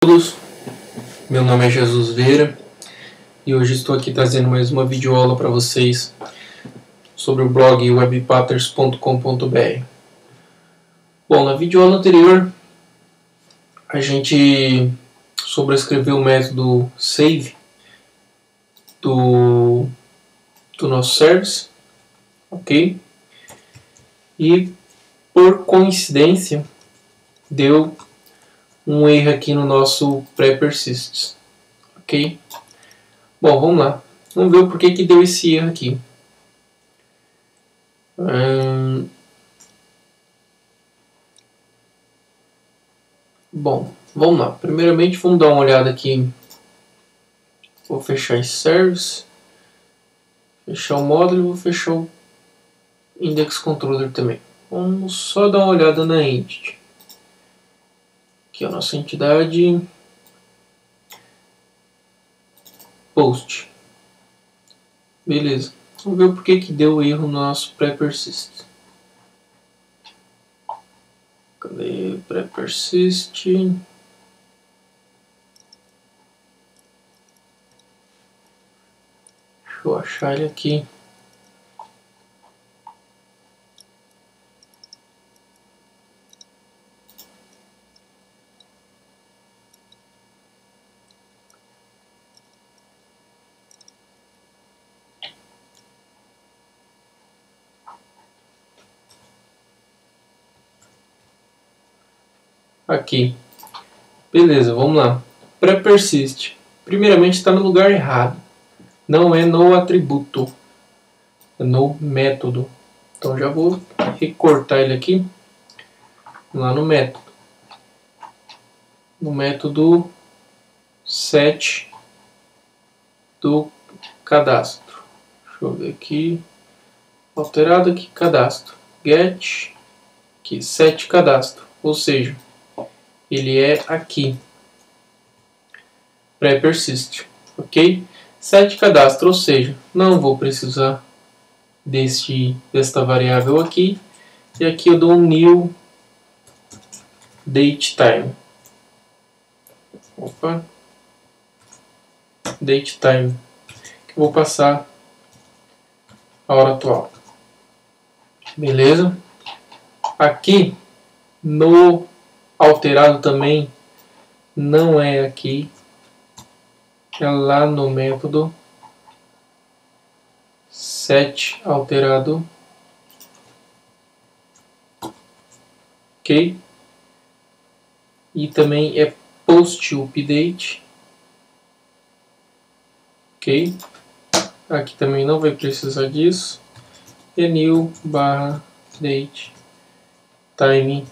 todos, meu nome é Jesus Veira e hoje estou aqui trazendo mais uma videoaula para vocês sobre o blog webpatters.com.br. Bom, na videoaula anterior a gente sobrescreveu o método save do, do nosso service, ok? E por coincidência deu um erro aqui no nosso pré-persists. Ok? Bom, vamos lá. Vamos ver o porquê que deu esse erro aqui. Hum... Bom, vamos lá. Primeiramente, vamos dar uma olhada aqui. Vou fechar esse service. Fechar o módulo e vou fechar o index controller também. Vamos só dar uma olhada na entity. Aqui a nossa entidade post. Beleza. Vamos ver porquê que deu erro no nosso pré-persist. Cadê pré-persist? Deixa eu achar ele aqui. Aqui. Beleza, vamos lá. Pré-persist. Primeiramente está no lugar errado. Não é no atributo. É no método. Então já vou recortar ele aqui. Lá no método. No método set do cadastro. Deixa eu ver aqui. Alterado aqui, cadastro. Get, aqui, set cadastro. Ou seja, ele é aqui. Pré-persist, ok? Set cadastro, ou seja, não vou precisar deste, desta variável aqui. E aqui eu dou um new date time. Opa. Date time. Que eu vou passar a hora atual. Beleza? Aqui no alterado também não é aqui, é lá no método set alterado, ok? E também é post update, ok? Aqui também não vai precisar disso. E new barra date time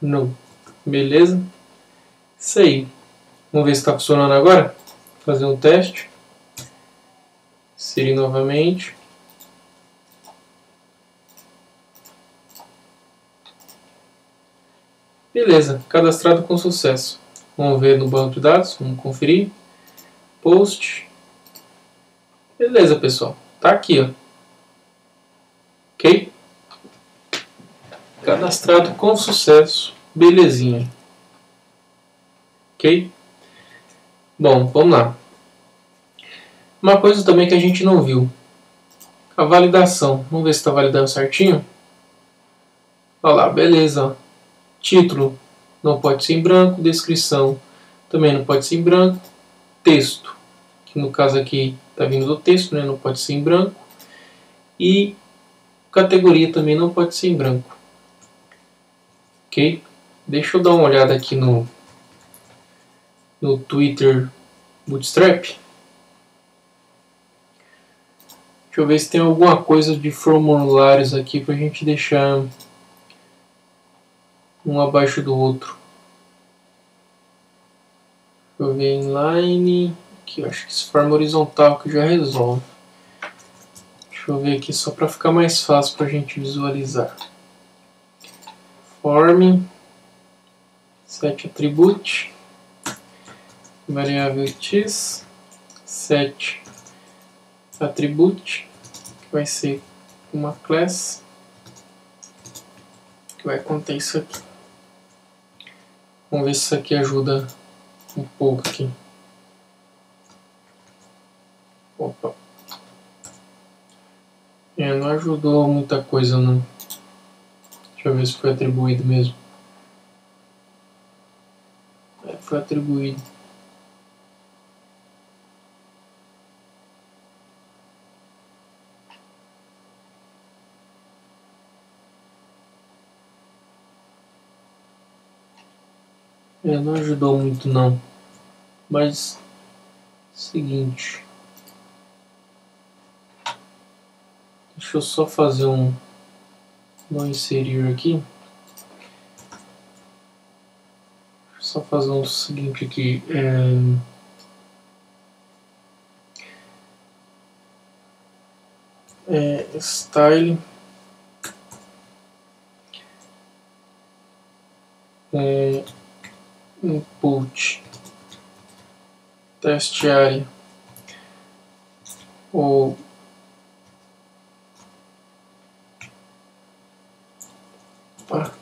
não. Beleza? Isso aí. Vamos ver se está funcionando agora. Vou fazer um teste. Inserir novamente. Beleza, cadastrado com sucesso. Vamos ver no banco de dados, vamos conferir. Post. Beleza, pessoal. Tá aqui, ó. Ok? Cadastrado com sucesso. Belezinha. Ok? Bom, vamos lá. Uma coisa também que a gente não viu. A validação. Vamos ver se está validando certinho. Olha lá, beleza. Título não pode ser em branco. Descrição também não pode ser em branco. Texto, que no caso aqui está vindo do texto, né? não pode ser em branco. E categoria também não pode ser em branco ok? Deixa eu dar uma olhada aqui no, no Twitter Bootstrap. Deixa eu ver se tem alguma coisa de formulários aqui para a gente deixar um abaixo do outro. Deixa eu ver inline. Aqui, eu acho que se forma horizontal que já resolve. Deixa eu ver aqui só para ficar mais fácil para a gente visualizar form set attribute variável x set attribute que vai ser uma class que vai conter isso aqui Vamos ver se isso aqui ajuda um pouco aqui. Opa. É, não ajudou muita coisa não. Eu ver se foi atribuído mesmo. É, foi atribuído. É, não ajudou muito não. Mas seguinte. Deixa eu só fazer um não inserir aqui. Só fazer o um seguinte aqui. É... É, style é, input teste área ou opa,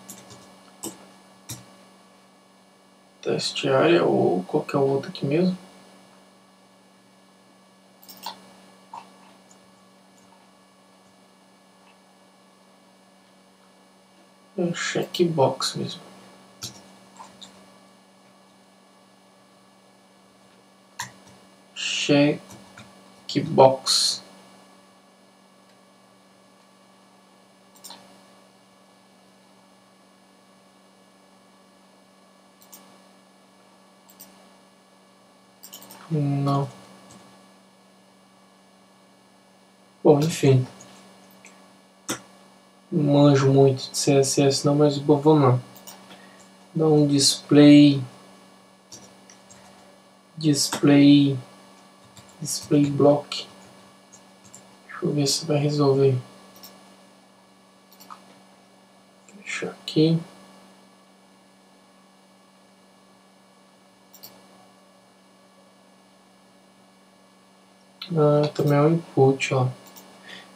teste área ou qualquer outro aqui mesmo? É checkbox mesmo. Checkbox. Não. Bom, enfim. Manjo muito de CSS não, mas bom, vamos lá. Dá um display display display block. Deixa eu ver se vai resolver. Deixa aqui. Ah, também é o input, ó.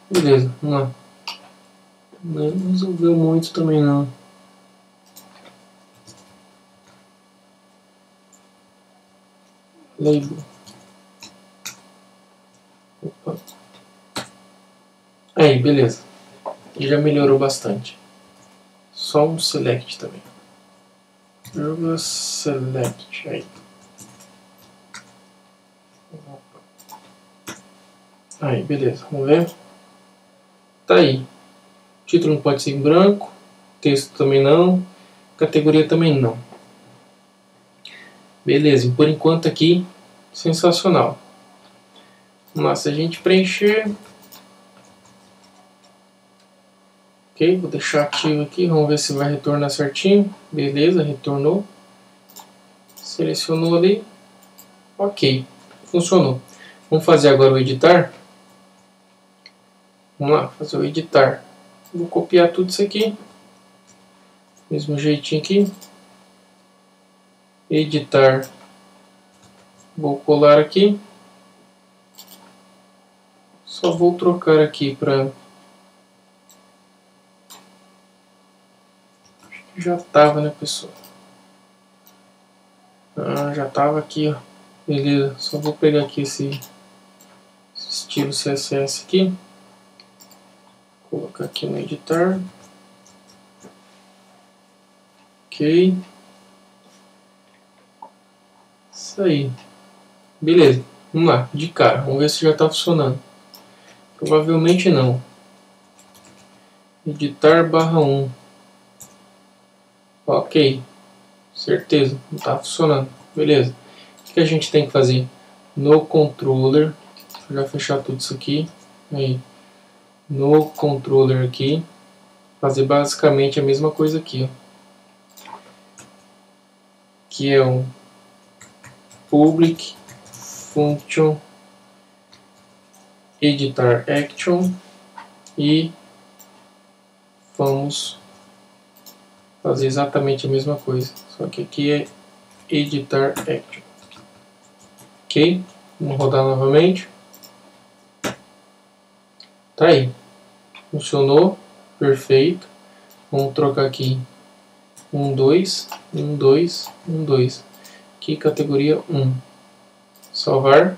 Beleza, lá. Não resolveu muito também não. Label. Opa. Aí, beleza. Já melhorou bastante. Só um select também. Joga select aí. Aí, beleza. Vamos ver. Tá aí. Título não pode ser em branco. Texto também não. Categoria também não. Beleza. Por enquanto aqui, sensacional. Vamos lá, se a gente preencher. Ok, vou deixar ativo aqui, vamos ver se vai retornar certinho. Beleza, retornou. Selecionou ali. Ok, funcionou. Vamos fazer agora o editar. Vamos lá, fazer o editar. Vou copiar tudo isso aqui. Mesmo jeitinho aqui. Editar. Vou colar aqui. Só vou trocar aqui para já tava, né, pessoal? Ah, já tava aqui, ó. Beleza, só vou pegar aqui esse, esse estilo CSS aqui. Colocar aqui no editar. Ok. Isso aí. Beleza, vamos lá, de cara. Vamos ver se já está funcionando. Provavelmente não. Editar barra 1. Ok. Certeza. Não está funcionando. Beleza. O que a gente tem que fazer? No controller. Vou já fechar tudo isso aqui. Aí. No controller aqui. Fazer basicamente a mesma coisa aqui. Ó. Que é um public function editar action e vamos fazer exatamente a mesma coisa, só que aqui é editar action. Ok? Vamos rodar novamente. Tá aí. Funcionou. Perfeito. Vamos trocar aqui 1, 2, 1, 2, 1, 2. Aqui, categoria 1. Salvar.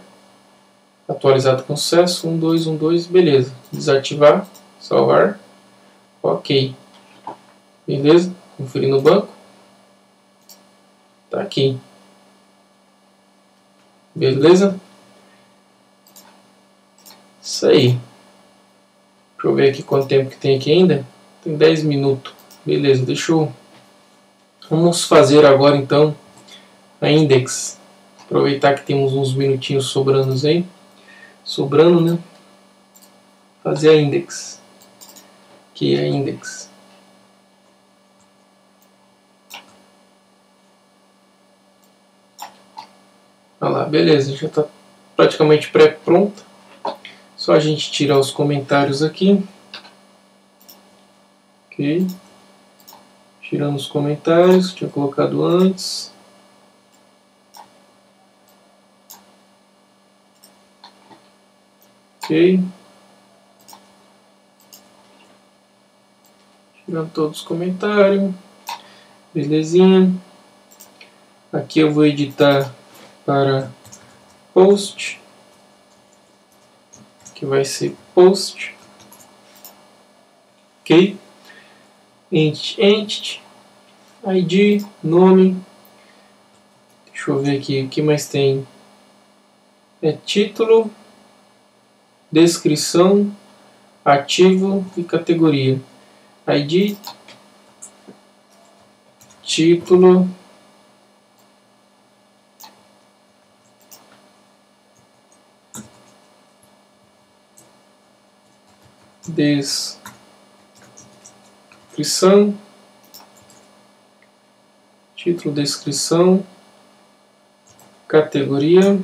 Atualizado com sucesso. 1, 2, 1, 2. Beleza. Desativar. Salvar. Ok. Beleza. Conferir no banco. Tá aqui. Beleza? Isso aí. Deixa eu ver aqui quanto tempo que tem aqui ainda. Tem 10 minutos. Beleza, deixa eu... Vamos fazer agora então a index. Aproveitar que temos uns minutinhos sobrando aí. Sobrando, né? Fazer a index. Que é a index. Olha lá, beleza, já está praticamente pré-pronta. Só a gente tirar os comentários aqui. Ok. Tirando os comentários que tinha colocado antes. Ok. Tirando todos os comentários. Belezinha. Aqui eu vou editar para post, que vai ser post, ok? Ent, entity, ID, nome, deixa eu ver aqui o que mais tem, é título, descrição, ativo e categoria. ID, título, descrição, título, descrição, categoria,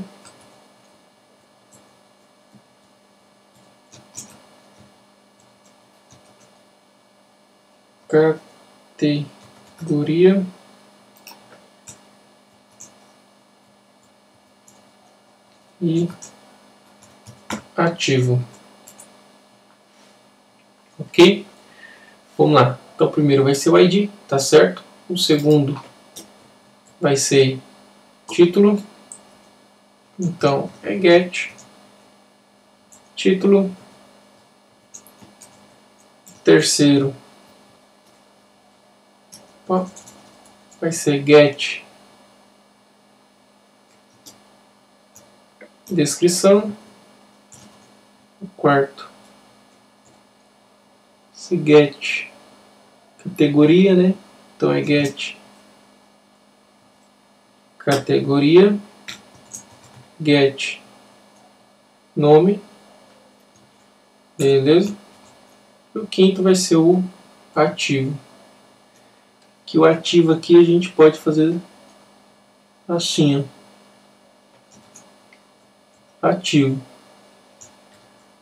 categoria. E ativo. Ok? Vamos lá. Então, o primeiro vai ser o ID, tá certo? O segundo vai ser título. Então, é get título. Terceiro opa, vai ser get descrição. O quarto se get categoria, né? Então é get categoria, get nome, beleza? E o quinto vai ser o ativo. Que o ativo aqui a gente pode fazer assim, ó. ativo.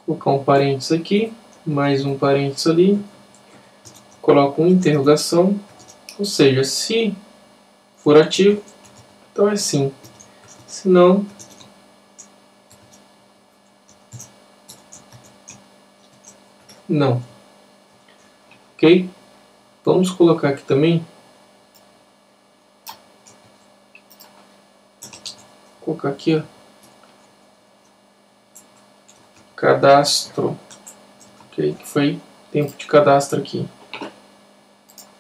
Vou colocar um parênteses aqui mais um parênteses ali, coloco uma interrogação, ou seja, se for ativo, então é sim, se não, não. Ok? Vamos colocar aqui também Vou colocar aqui, ó. Cadastro ok? Que foi tempo de cadastro aqui.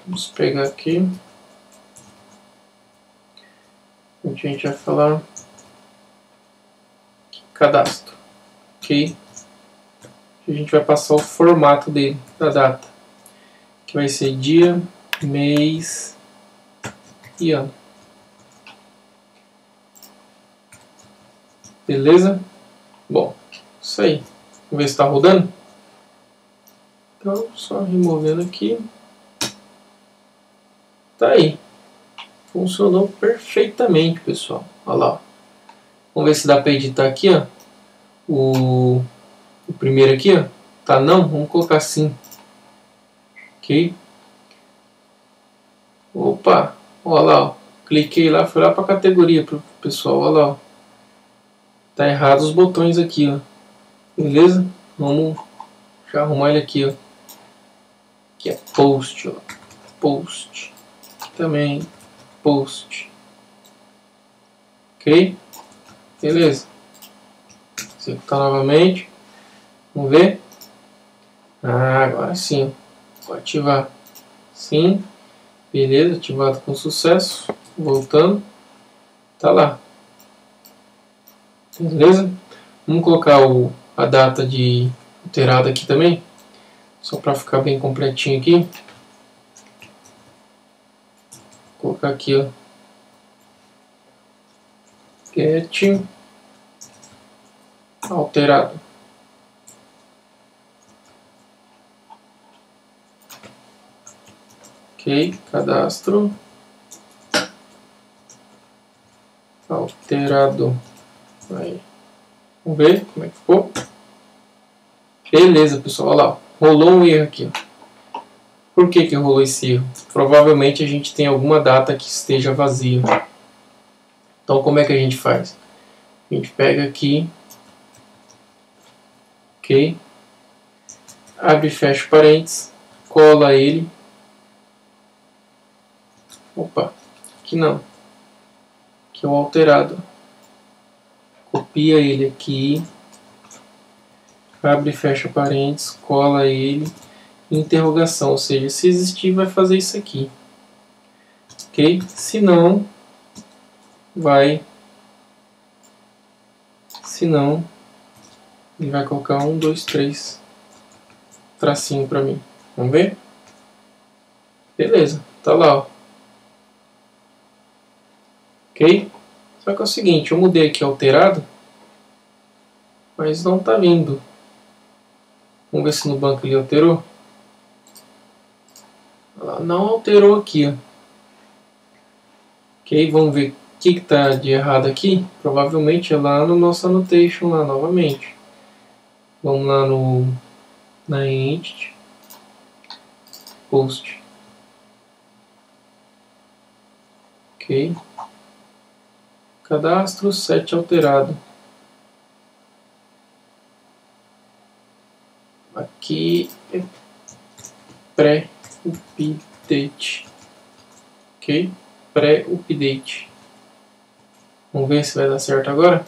Vamos pegar aqui. A gente vai falar cadastro, ok? A gente vai passar o formato dele, da data, que vai ser dia, mês e ano. Beleza? Bom, isso aí. Vamos ver se está rodando. Então, só removendo aqui. Tá aí. Funcionou perfeitamente, pessoal. Olha lá. Vamos ver se dá para editar aqui, ó. O, o primeiro aqui, ó. Tá não? Vamos colocar assim. Ok. Opa. Olha lá, ó. Cliquei lá, fui lá para categoria, pro pessoal. Olha lá, ó. Tá errado os botões aqui, ó. Beleza? Vamos já arrumar ele aqui, ó que é post, ó. post. também post. Ok? Beleza. Executar novamente. Vamos ver. Ah, agora sim. Vou ativar. Sim. Beleza, ativado com sucesso. Voltando. Tá lá. Beleza? Vamos colocar o, a data de alterada aqui também. Só para ficar bem completinho aqui. Vou colocar aqui, ó. Get alterado. Ok, cadastro. Alterado. Aí. Vamos ver como é que ficou. Beleza, pessoal. Olha lá. Rolou um erro aqui. Por que, que rolou esse erro? Provavelmente a gente tem alguma data que esteja vazia. Então como é que a gente faz? A gente pega aqui. Ok. Abre e fecha parênteses. Cola ele. Opa. Aqui não. Aqui é o alterado copia ele aqui, abre e fecha parênteses, cola ele, interrogação, ou seja, se existir vai fazer isso aqui, ok? Se não, vai, se não, ele vai colocar um, dois, três tracinho para mim, vamos ver? Beleza, tá lá, ó. ok? Só que é o seguinte, eu mudei aqui alterado, mas não está vindo. Vamos ver se no banco ele alterou. Não alterou aqui. Ok, vamos ver o que está de errado aqui. Provavelmente é lá no nosso annotation lá novamente. Vamos lá no na entity post. Ok. Cadastro 7 alterado. Aqui é pré-update. Ok? Pré-update. Vamos ver se vai dar certo agora.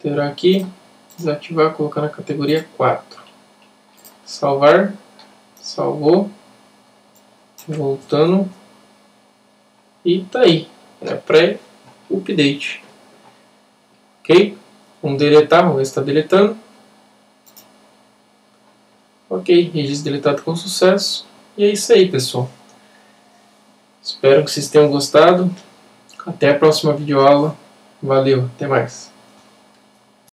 Terá aqui, desativar, colocar na categoria 4. Salvar. Salvou. Voltando. E tá aí. É pré-update update. Ok? Vamos deletar, vamos ver se está deletando. Ok, registro deletado com sucesso. E é isso aí, pessoal. Espero que vocês tenham gostado. Até a próxima videoaula. Valeu, até mais.